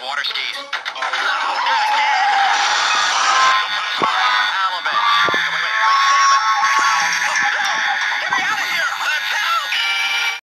my water skis.